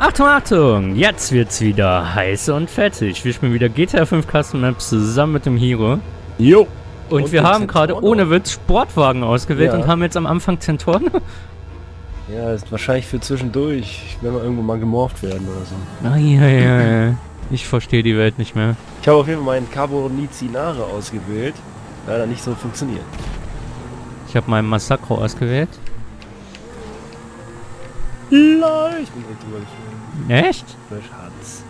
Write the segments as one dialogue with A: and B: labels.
A: Achtung, Achtung! Jetzt wird's wieder heiß und fettig. Wir spielen wieder GTA 5 Custom Maps zusammen mit dem Hero.
B: Jo.
A: Und,
B: Und
A: wir haben gerade ohne Witz Sportwagen ausgewählt
B: Ja.
A: und haben jetzt am Anfang Zentorno.
B: Ja, ist wahrscheinlich für zwischendurch, wenn wir irgendwo mal gemorpht werden oder so.
A: Eieiei. Ich verstehe die Welt nicht mehr.
B: Ich habe auf jeden Fall meinen Carbonizinare ausgewählt. Leider nicht so funktioniert.
A: Ich habe meinen Massacro ausgewählt.
B: Lol, ich bin drüber geflogen.
A: Echt?
B: Fresh Hans.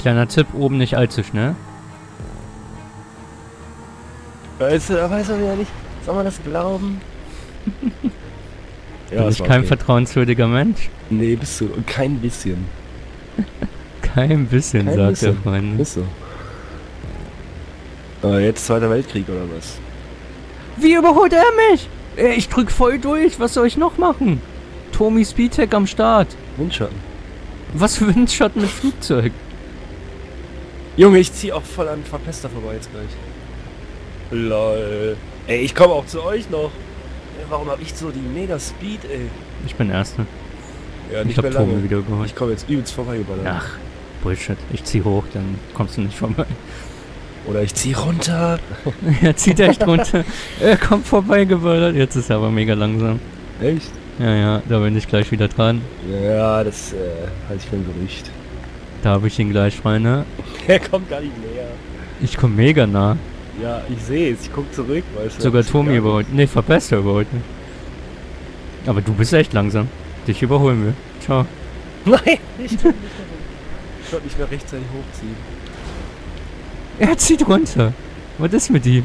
A: Kleiner Tipp, oben nicht allzu schnell.
B: Weißt du, da weiß er wieder nicht. Soll man das glauben?
A: Bin ich kein
B: okay.
A: vertrauenswürdiger Mensch?
B: Nee, bist du. Kein bisschen.
A: Kein bisschen,
B: Kein
A: sagt
B: bisschen.
A: der Freund.
B: Bist du. Aber jetzt Zweiter Weltkrieg oder was?
A: Wie überholt er mich? Ey, Ich drück voll durch. Was soll ich noch machen? Tommy Speedtech am Start.
B: Windschatten.
A: Was für Windschatten mit Flugzeug?
B: Junge, ich zieh auch voll an Verpester vorbei jetzt gleich. Lol. Ey, ich komme auch zu euch noch. Ey, warum hab ich so die Mega Speed, ey?
A: Ich bin Erster.
B: Ja,
A: Ich hab Tommy wieder geholt.
B: Ich komme jetzt übelst vorbeigeballert.
A: Ach, Bullshit. Ich zieh hoch, dann kommst du nicht vorbei.
B: Oder ich zieh runter.
A: er zieht echt runter. Er kommt vorbeigeballert. Jetzt ist er aber mega langsam.
B: Echt?
A: Ja, ja, da bin ich gleich wieder dran.
B: Ja, das äh, halte ich für ein Gerücht.
A: Da habe ich ihn gleich, Freunde.
B: Er kommt gar nicht näher.
A: Ich komme mega nah.
B: Ja, ich sehe es. Ich guck zurück, weißt du.
A: Sogar Tommy
B: gar
A: überholt. Nee, Verpester überholt mich. Aber du bist echt langsam. Dich überholen wir. Ciao.
B: Nein, nicht. Ich konnte nicht mehr rechtzeitig hochziehen.
A: Er zieht runter. Was ist mit ihm?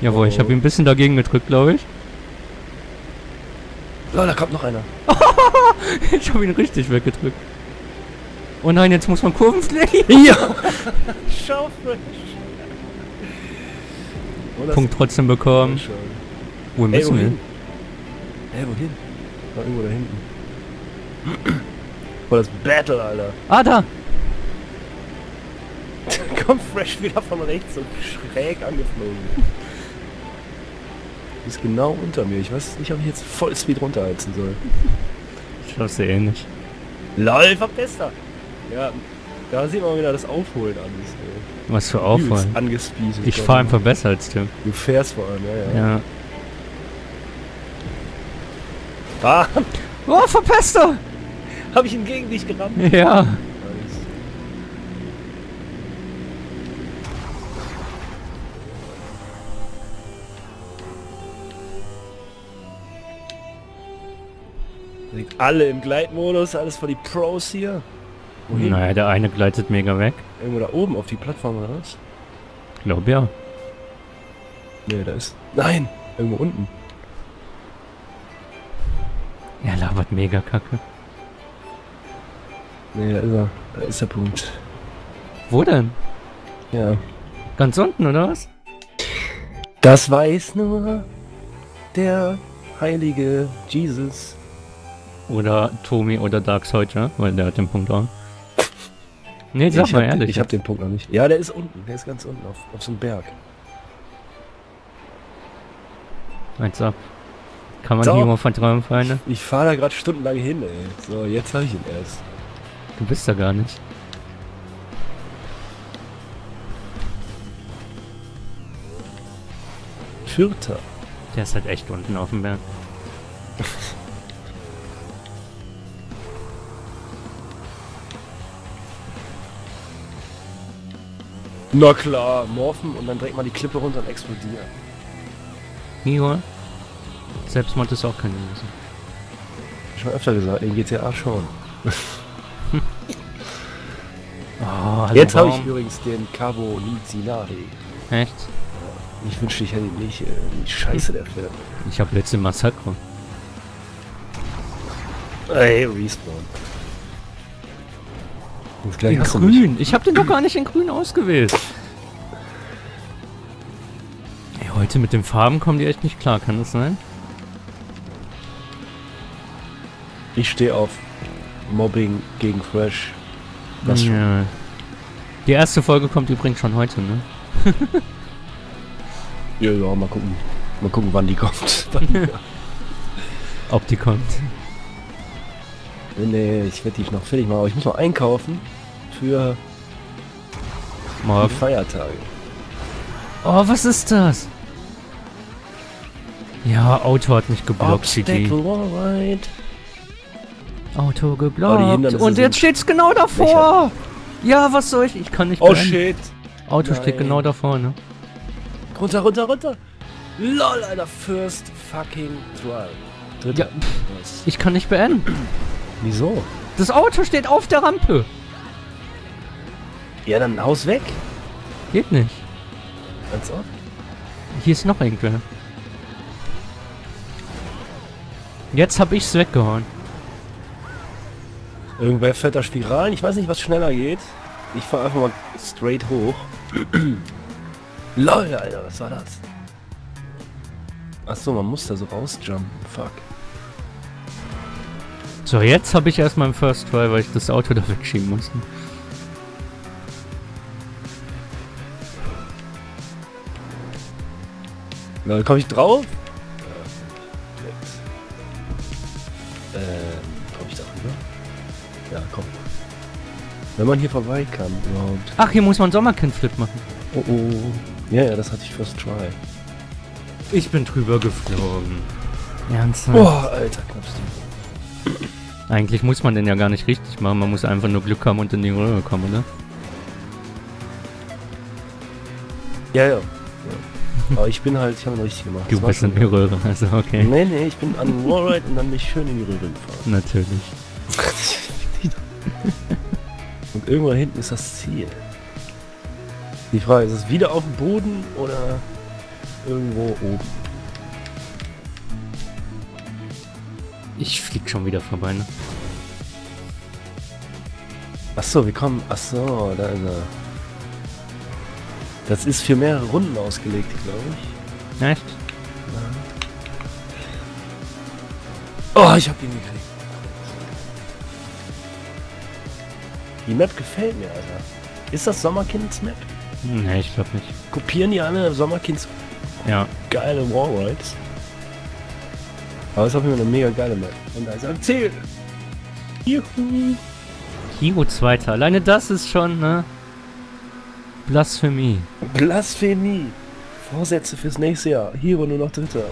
A: Jawohl, ich habe ihn ein bisschen dagegen gedrückt, glaube ich.
B: Oh, da kommt noch einer.
A: Ich habe ihn richtig weggedrückt. Oh nein, jetzt muss man Kurven fliegen.
B: Ja! Schaufel! Oh,
A: Punkt trotzdem bekommen. Wo
B: Ey,
A: müssen wir?
B: wohin? Ey, wohin? Da irgendwo da hinten. Boah, das Battle, Alter.
A: Ah, da.
B: Kommt Fresh wieder von rechts so schräg angeflogen. Ist genau unter mir. Ich weiß nicht, ob ich jetzt voll Speed runterheizen soll.
A: Schaffst du eh nicht.
B: LOL, verbessert! Ja, da sieht man wieder das Aufholen alles. ey.
A: Was für Aufholen.
B: Angespeedet.
A: Ich fahre einfach besser als du.
B: Du fährst vor allem, ja, ja.
A: Ja.
B: Ah,
A: Oh, Verpester!
B: hab ich ihn gegen dich gerammt?
A: Ja.
B: Alle im Gleitmodus, alles für die Pros hier. Wohin?
A: Naja, der eine gleitet mega weg.
B: Irgendwo da oben auf die Plattform oder was?
A: Glaub ja.
B: Nee, da ist. Nein! Irgendwo unten.
A: Er labert mega kacke.
B: Nee, da ist er. Da ist der Punkt.
A: Wo denn?
B: Ja.
A: Ganz unten, oder was?
B: Das weiß nur der heilige Jesus.
A: Oder Tommy oder Dark Soldier, weil der hat den Punkt auch. Nee, sag
B: ich
A: mal ehrlich.
B: Ich hab den Punkt noch nicht. Ja, der ist unten. Der ist ganz unten auf, auf so einem Berg.
A: Eins ab. Kann man
B: So.
A: hier mal vertrauen, Freunde?
B: Ich fahre da gerade stundenlang hin, ey. So, jetzt habe ich ihn erst.
A: Du bist da gar nicht.
B: Vierter.
A: Der ist halt echt unten auf dem Berg.
B: Na klar, morphen und dann direkt mal die Klippe runter und explodieren.
A: Igor? Selbstmord ist auch keine Lösung.
B: Schon öfter gesagt, in GTA schon.
A: Oh, also
B: Jetzt habe ich übrigens den Carbonizinari.
A: Echt?
B: Ich wünschte, ich hätte ihn nicht. Äh, die Scheiße der Film.
A: Ich habe letzte Massacre.
B: Ey, Respawn.
A: In grün. Ich habe den doch gar nicht in grün ausgewählt. Ey, heute mit den Farben kommen die echt nicht klar, kann das sein?
B: Ich stehe auf Mobbing gegen Fresh. Das schon.
A: Ja. Die erste Folge kommt übrigens schon heute, ne?
B: Ja, ja, mal gucken. Mal gucken, wann die kommt.
A: Ob die kommt.
B: Nee, ich werde die noch fertig machen, aber ich muss noch einkaufen für die
A: Morgen.
B: Feiertage.
A: Oh, was ist das? Ja, Auto hat mich geblockt, CD. Auto
B: Oh, die
A: geblockt.
B: Hindernisse
A: Und jetzt steht's genau davor. Ja, was soll ich? Ich kann nicht
B: Oh
A: beenden.
B: shit.
A: Auto steht
B: Nein.
A: genau davor, ne?
B: Runter, runter, runter. Lol, Alter. First fucking try. Dritter.
A: Ja, Ich kann nicht beenden.
B: Wieso?
A: Das Auto steht auf der Rampe.
B: Ja, dann Haus weg.
A: Geht nicht.
B: Als ob.
A: Hier ist noch irgendwer. Jetzt hab ich's weggehauen.
B: Irgendwer fährt da Spiralen. Ich weiß nicht, was schneller geht. Ich fahr einfach mal straight hoch. Lol, Alter, was war das? Ach so, man muss da so rausjumpen. Fuck.
A: So, jetzt habe ich erstmal im First Try, weil ich das Auto da wegschieben musste.
B: Na, komm ich drauf? Ähm, komm ich da rüber? Ja, komm. Wenn man hier vorbei kann, überhaupt.
A: Ach, hier muss man Sommerkind-Flip machen.
B: Oh oh. Ja, ja, das hatte ich first try.
A: Ich bin drüber geflogen. Ernsthaft?
B: Boah, alter, knappst
A: Eigentlich muss man den ja gar nicht richtig machen. Man muss einfach nur Glück haben und in die Röhre kommen, oder?
B: Ja, ja. ja. Aber ich bin halt, ich habe ihn richtig gemacht.
A: Du bist in die Röhre, also okay.
B: Nee, nee, ich bin an den Wallride und dann mich schön in die Röhre gefahren.
A: Natürlich.
B: Und irgendwo hinten ist das Ziel. Die Frage, ist es wieder auf dem Boden oder irgendwo oben?
A: Ich flieg schon wieder vorbei, ne?
B: Achso, wir kommen. Achso, da ist er. Das ist für mehrere Runden ausgelegt, glaube ich.
A: Echt?
B: Oh, ich hab ihn gekriegt. Die Map gefällt mir, Alter. Ist das Sommerkinds Map?
A: Nee, ich glaube nicht.
B: Kopieren die alle Sommerkinds
A: Ja.
B: geile Wallrides? Aber es ist auf jeden Fall eine mega geile Map. Und da ist ein Ziel. Juhu.
A: Hero Zweiter. Alleine das ist schon, ne? Blasphemie.
B: Blasphemie. Vorsätze fürs nächste Jahr. Hero nur noch Dritter.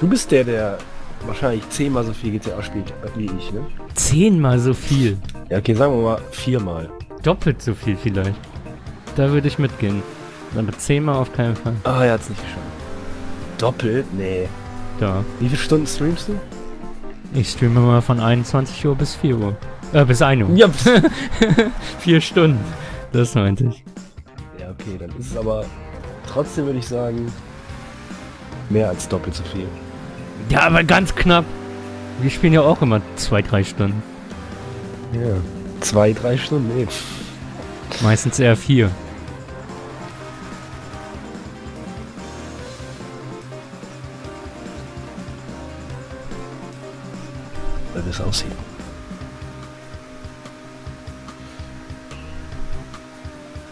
B: Du bist der, der wahrscheinlich zehnmal so viel GTA spielt wie ich, ne?
A: Zehnmal so viel.
B: Ja, okay, sagen wir mal viermal.
A: Doppelt so viel vielleicht. Da würde ich mitgehen. Aber zehnmal auf keinen Fall.
B: Ah, er hat's nicht geschafft. Doppelt? Nee.
A: Da.
B: Wie viele Stunden streamst du?
A: Ich streame mal von 21 Uhr bis 4 Uhr. Äh, bis 1 Uhr.
B: Ja.
A: Vier Stunden. Das meinte ich.
B: ja, okay, dann ist es aber trotzdem würde ich sagen mehr als doppelt so viel.
A: Ja, aber ganz knapp. Wir spielen ja auch immer zwei, drei Stunden.
B: Ja. Zwei, drei Stunden, nee.
A: Meistens eher vier.
B: Das aussieht.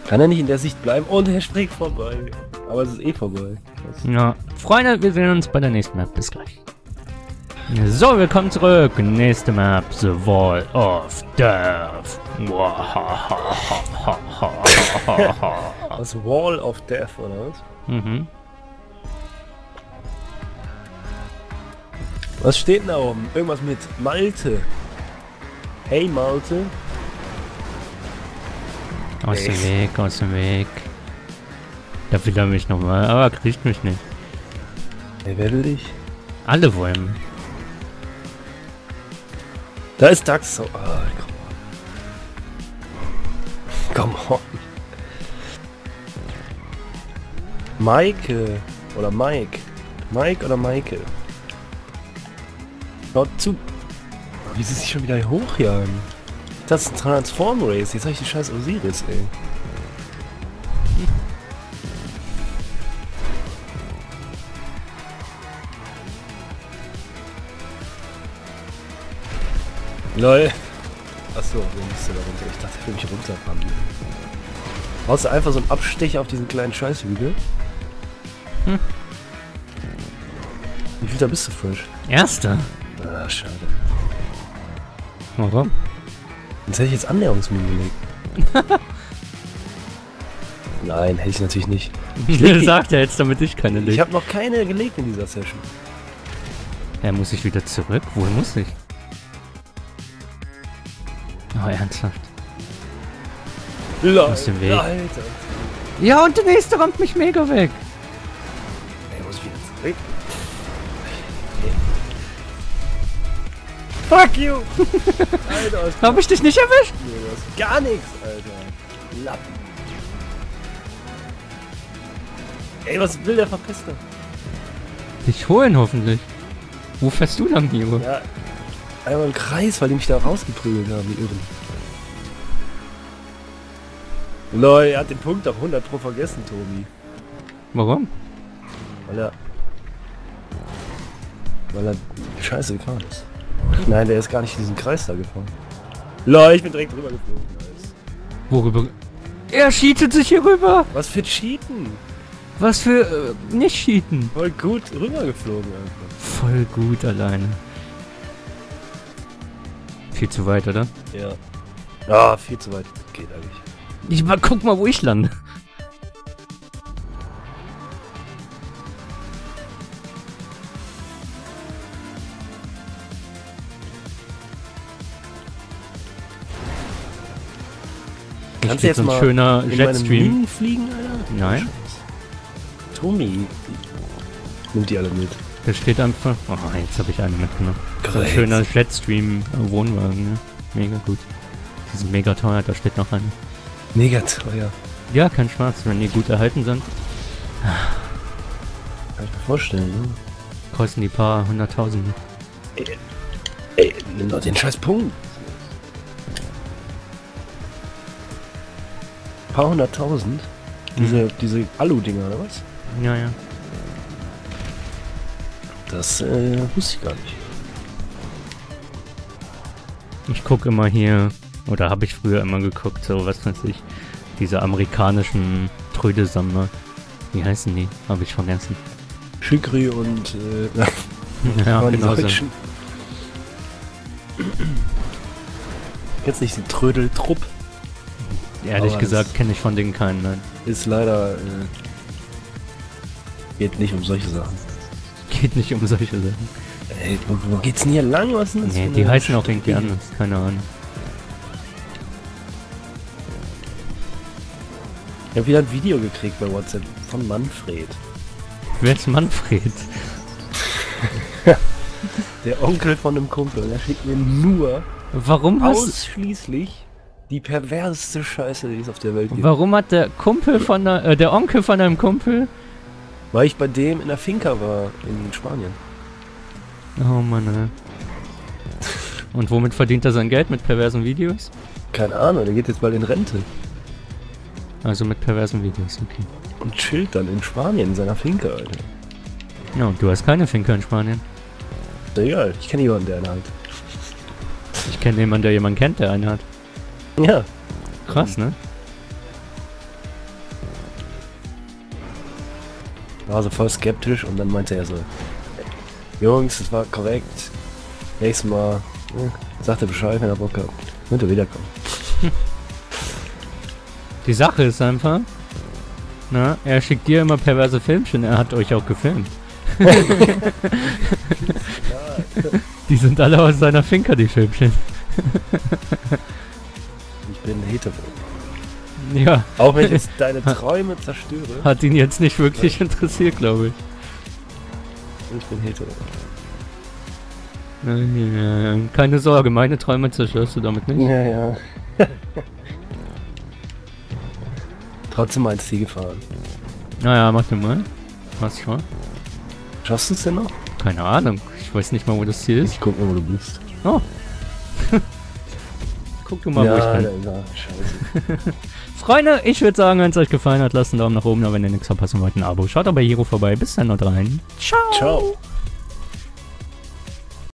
B: Kann er nicht in der Sicht bleiben und er springt vorbei. Aber es ist eh vorbei.
A: Ja. Freunde, wir sehen uns bei der nächsten Map. Bis gleich. So, willkommen zurück. Nächste Map, The Wall of Death.
B: Das Wall of Death, oder was?
A: mhm.
B: Was steht denn da oben? Irgendwas mit Malte. Hey Malte.
A: Aus dem? Weg, aus dem Weg. Da will er mich nochmal, aber er kriegt mich nicht.
B: Wer will dich?
A: Alle wollen.
B: Da ist Dax. So. Ah, come on. Come on. Maike. Oder Mike. Mike oder Maike. Schaut zu. Wie sie sich schon wieder hochjagen. Das ist ein Transform Race. Jetzt habe ich die scheiß Osiris, ey. Lol. Achso, der müsste da runter. Ich dachte, ich will mich runterfahren. Brauchst du einfach so einen Abstecher auf diesen kleinen Scheißhügel?
A: Hm.
B: Wie viel da bist du frisch?
A: Erster.
B: Ah, schade.
A: Warum?
B: Sonst hätte ich jetzt Annäherungsminen gelegt. Nein, hätte ich natürlich nicht.
A: Sagt er jetzt, damit ich keine
B: Ich
A: lege.
B: habe noch keine gelegt in dieser Session.
A: Ja, muss ich wieder zurück? Wohin muss ich? Oh, ernsthaft.
B: Lol,
A: Aus dem Weg.
B: Alter.
A: Ja, und der nächste rammt mich mega weg.
B: Ey, muss ich wieder zurück? Fuck you! Alter,
A: Hab ich dich nicht erwischt?
B: Nee, du hast gar nichts, Alter. Lappen. Ey, was will der Verpester?
A: Dich holen hoffentlich. Wo fährst du lang, Junge?
B: Ja, einmal im Kreis, weil die mich da rausgeprügelt haben, die Irren. Lol, er hat den Punkt auf 100 pro vergessen, Tobi.
A: Warum?
B: Weil er... Weil er scheiße gefahren ist. Nein, der ist gar nicht in diesen Kreis da gefahren. Lol, ich bin direkt drüber geflogen. Nice.
A: Worüber? Er cheatet sich hier rüber.
B: Was für Cheaten?
A: Was für äh, nicht cheaten.
B: Voll gut rübergeflogen einfach.
A: Voll gut alleine. Viel zu weit, oder?
B: Ja. Ah, viel zu weit. Geht eigentlich.
A: Ich mal guck mal, wo ich lande.
B: Kannst du
A: jetzt so ein
B: mal
A: schöner Jetstream.
B: Fliegen, Alter?
A: Nein.
B: Tommy nimmt die alle mit.
A: Da steht einfach. Oh, jetzt habe ich eine mitgenommen. So ein schöner Jetstream äh, Wohnwagen, ne? Mega gut. Die sind mega teuer, da steht noch eine.
B: Mega teuer.
A: Ja, kein Spaß, wenn die gut erhalten sind,
B: Kann ich mir vorstellen, ne?
A: kosten die paar hunderttausende.
B: Ey, nimm doch den scheiß Punkt. Paar hunderttausend? Diese, diese Alu-Dinger, oder was?
A: Ja, ja.
B: Das äh, wusste ich gar nicht.
A: Ich gucke immer hier, oder habe ich früher immer geguckt, so was weiß ich, diese amerikanischen Trödelsammler. Wie heißen die? Habe ich vergessen.
B: Schikri und äh,
A: ja, genau so.
B: Jetzt nicht den Trödeltrupp.
A: Ehrlich
B: Aber
A: gesagt kenne ich von denen keinen, nein.
B: Ist leider. Äh, geht nicht um solche Sachen.
A: Geht nicht um solche Sachen.
B: Ey, wo, wo geht's denn hier lang? Was ist denn das
A: Nee, die heißen auch irgendwie anders, keine Ahnung.
B: Ich habe wieder ein Video gekriegt bei WhatsApp von Manfred.
A: Wer ist Manfred?
B: Der Onkel von einem Kumpel. Der schickt mir nur
A: Warum hast
B: ausschließlich die perverseste Scheiße, die es auf der Welt gibt.
A: Warum hat der Kumpel von der, äh, der Onkel von deinem Kumpel?
B: Weil ich bei dem in der Finca war in Spanien.
A: Oh Mann, ey. Und womit verdient er sein Geld? Mit perversen Videos?
B: Keine Ahnung, der geht jetzt bald in Rente
A: Also mit perversen Videos, okay.
B: und chillt dann in Spanien in seiner Finca, Alter.
A: Ja, und du hast keine Finker in Spanien.
B: Egal, ich kenne jemanden, der eine hat.
A: Ich kenne jemanden, der jemanden kennt, der eine hat.
B: Ja,
A: Krass, ne?
B: war so voll skeptisch und dann meinte er so, Jungs, das war korrekt. Nächstes Mal hm, sagt er Bescheid, wenn er Bock hat. Könnt ihr wiederkommen.
A: Die Sache ist einfach, na, er schickt dir immer perverse Filmchen, er hat euch auch gefilmt. die sind alle aus seiner Finker, die Filmchen.
B: Ich bin hetero.
A: Ja,
B: Auch wenn ich jetzt deine Träume zerstöre,
A: hat ihn jetzt nicht wirklich interessiert, glaube ich.
B: ich bin hetero.
A: Ja, keine Sorge, meine Träume zerstörst du damit nicht.
B: Ja, ja. Trotzdem mal ins Ziel gefahren.
A: Naja, mach du mal. Was schon?
B: Schaffst du es denn noch?
A: Keine Ahnung. Ich weiß nicht mal, wo das Ziel ist.
B: Ich guck mal, wo du bist.
A: Oh. Guck du mal, wo ich
B: ja,
A: bin.
B: da, da, scheiße.
A: Freunde, ich würde sagen, wenn es euch gefallen hat, lasst einen Daumen nach oben da, wenn ihr nichts verpassen wollt, ein Abo. Schaut bei Hero vorbei. Bis dann, noch rein. Ciao.
B: Ciao.